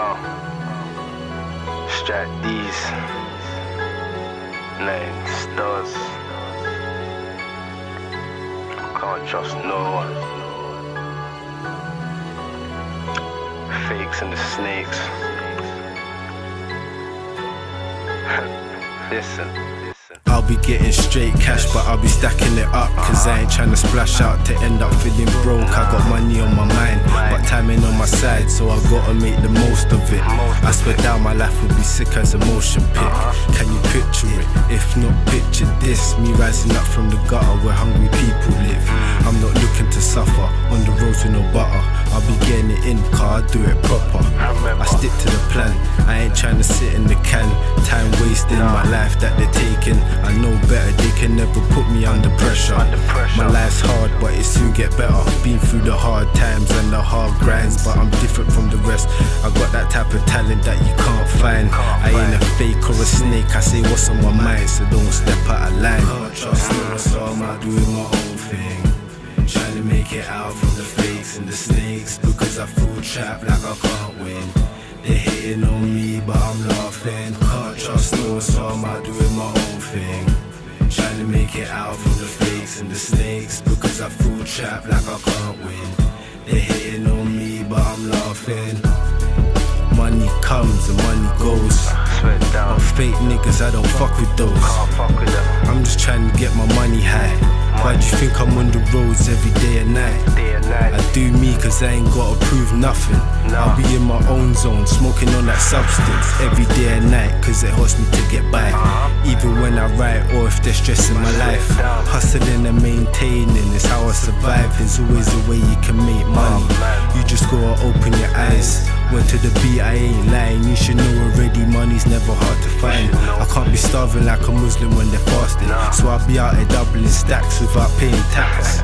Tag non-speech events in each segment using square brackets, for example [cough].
Uh, strap these nine stars. Can't trust no one. Fakes and the snakes. [laughs] Listen. Be getting straight cash, but I'll be stacking it up. Cause I ain't trying to splash out to end up feeling broke. I got money on my mind, but time ain't on my side, so I gotta make the most of it. I swear down my life would be sick as a motion pic. Can you picture it? If not, picture this me rising up from the gutter where hungry people live. In, car, I do it proper. I stick to the plan, I ain't trying to sit in the can. Time wasting my life that they're taking. I know better, they can never put me under pressure. My life's hard, but it soon get better. Been through the hard times and the hard grinds, but I'm different from the rest. I got that type of talent that you can't find. I ain't a fake or a snake, I say what's on my mind, so don't step out of line. Can't trust no so I'm doing my own thing. Trying to make it out from the fakes and the snakes because I feel trapped like I can't win. They're hating on me, but I'm laughing. Can't trust no one, so I'm out doing my own thing. Trying to make it out from the fakes and the snakes because I feel trapped like I can't win. They're hating on me, but I'm laughing. Money comes and money goes. But fake niggas, I don't fuck with those. Fuck with. I'm just trying to get my money high. Why do you think I'm on the roads every day and night? Day and night. I cause I ain't gotta prove nothing. I'll be in my own zone, smoking on that substance every day and night cause it helps me to get by. Even when I write or if they're stressing my life. Hustling and maintaining is how I survive. There's always a way you can make money. You just gotta open your eyes. Went to the beat, I ain't lying. You should know already, money's never hard to find. I can't be starving like a Muslim when they're fasting. So I'll be out here doubling stacks without paying tax.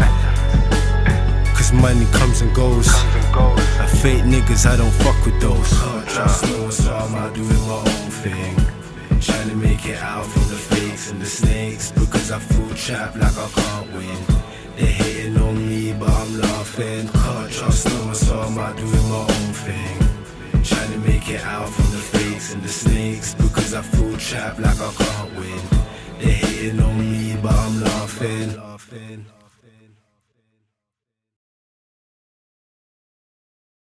Cause money comes and goes. Comes and goes. And fake niggas, I don't fuck with those. Can't trust no so I'm out doing my own thing. Trying to make it out from the fakes and the snakes. Because I feel trapped like I can't win. They're hating on me, but I'm laughing. Can't trust no one, so I'm out doing my own thing. Trying to make it out from the fakes and the snakes. Because I feel trapped like I can't win. They're hating on me, but I'm laughing.